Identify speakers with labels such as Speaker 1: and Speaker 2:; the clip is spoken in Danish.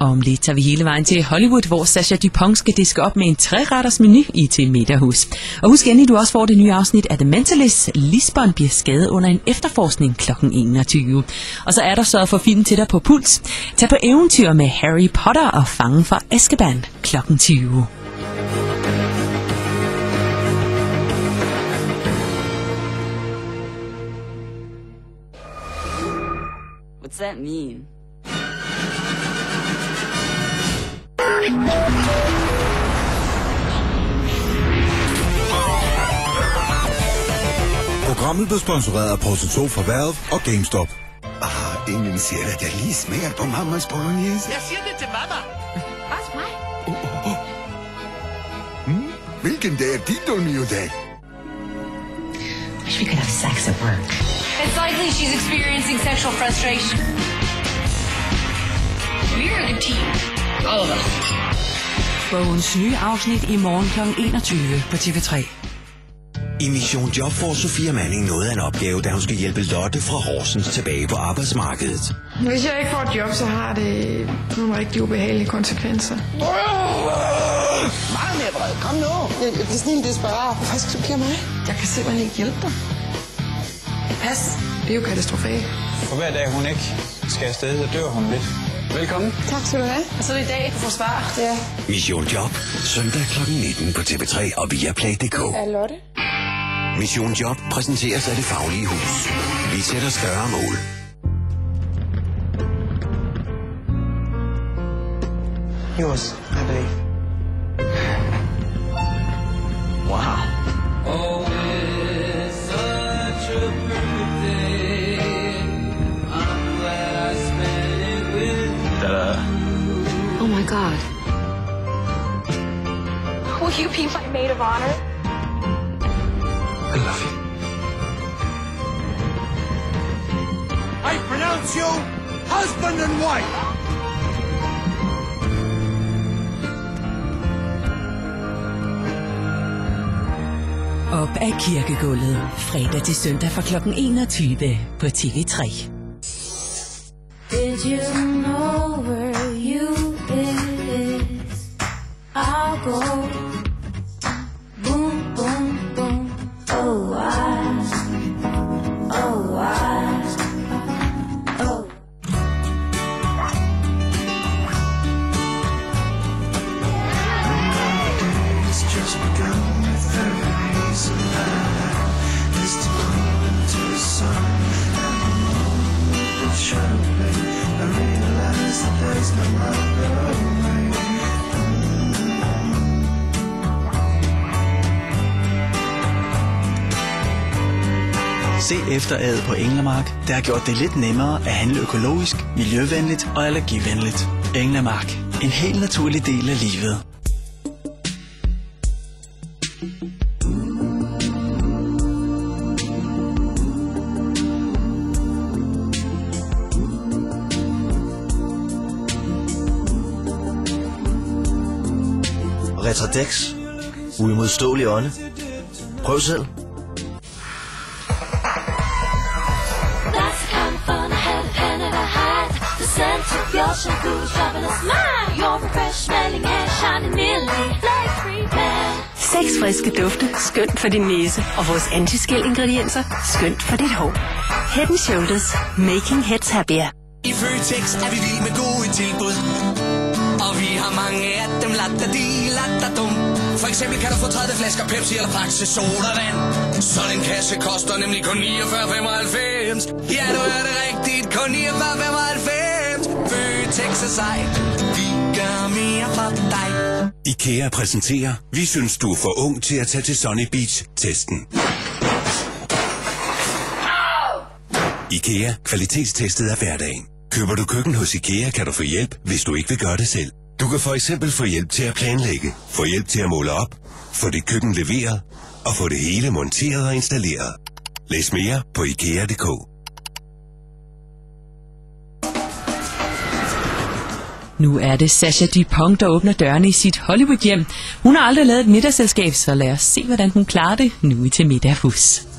Speaker 1: Om lidt tager vi hele vejen til Hollywood, hvor Sasha Dupont skal diske op med en træretters menu i til middagshus. Og husk endelig, du også får det nye afsnit af The Mentalist. Lisbon bliver skadet under en efterforskning kl. 21. Og så er der så for film til dig på Puls. Tag på eventyr med Harry Potter og Fangen fra Azkaban kl. 20.
Speaker 2: that mean?
Speaker 3: Programmet blev sponsoreret af Pose 2 fra Valve og GameStop.
Speaker 4: Ah, ingen siger, at jeg lige smager på mammas bolognese.
Speaker 5: Jeg siger det til mamma.
Speaker 6: Også mig.
Speaker 4: Hvilken dag er dit dolmio-dag?
Speaker 6: Wish we could have sex at work.
Speaker 7: It's likely she's experiencing sexual frustration. We're a team. All of us.
Speaker 8: Bogens nye afsnit i morgen kl. 21 på TV3.
Speaker 9: I Mission Job får Sofia Manning noget af en opgave, da hun skal hjælpe Lotte fra Horsens tilbage på arbejdsmarkedet.
Speaker 10: Hvis jeg ikke får et job, så har det nogle rigtig ubehagelige konsekvenser.
Speaker 4: Meget mere bred. Kom nu.
Speaker 10: Jeg, det er sådan en desperat. Hvorfor skal du give mig? Jeg kan simpelthen ikke hjælpe dig. Pas. Det er jo katastrofalt.
Speaker 11: For hver dag hun ikke skal afsted, så dør hun lidt. Velkommen.
Speaker 10: Tak skal du have.
Speaker 7: Og så er det i dag, du får svar.
Speaker 10: Ja.
Speaker 9: Mission Job, søndag kl. 19 på TV3 og via Play.dk.
Speaker 10: Er Lotte?
Speaker 9: Mission Job præsenteres af det faglige hus. Vi sætter større mål.
Speaker 11: Yours, I believe.
Speaker 6: God.
Speaker 7: Will you be my maid of honor?
Speaker 11: I love you.
Speaker 5: I pronounce you husband and wife.
Speaker 1: Op af kirkegulvet. Fredag til søndag fra kl. 21 på TV3.
Speaker 12: Did you
Speaker 13: Se efter ad på Englemark, der har gjort det lidt nemmere at handle økologisk, miljøvenligt og allergivenligt. Englemark. En helt naturlig del af livet.
Speaker 14: Retradex. Uimodståelig ånde. Prøv selv.
Speaker 12: Shampoo is driving a smile. Your fresh smelling hair shining nearly like free man.
Speaker 8: Seks friske dufte, skønt for din næse. Og vores anti ingredienser, skønt for dit hår. Head and Shoulders. Making heads happier.
Speaker 5: I Føtex er vi vilde med gode tilbud. Og vi har mange af dem latter de latter dum. For eksempel kan du få 30 flasker Pepsi eller Faxe sodavand. Sådan en kasse koster nemlig kun 49,95. Ja, du er det rigtigt. Kun 49,95. Føtex er sejt. Vi gør mere for dig.
Speaker 9: IKEA præsenterer Vi synes, du er for ung til at tage til Sunny Beach-testen. IKEA. Kvalitetstestet af hverdagen. Køber du køkken hos IKEA, kan du få hjælp, hvis du ikke vil gøre det selv. Du kan for eksempel få hjælp til at planlægge, få hjælp til at måle op, få dit køkken leveret og få det hele monteret og installeret. Læs mere på IKEA.dk.
Speaker 1: Nu er det Sasha Dupont, der åbner dørene i sit Hollywood-hjem. Hun har aldrig lavet et middagsselskab, så lad os se, hvordan hun klarer det nu i til middagshus.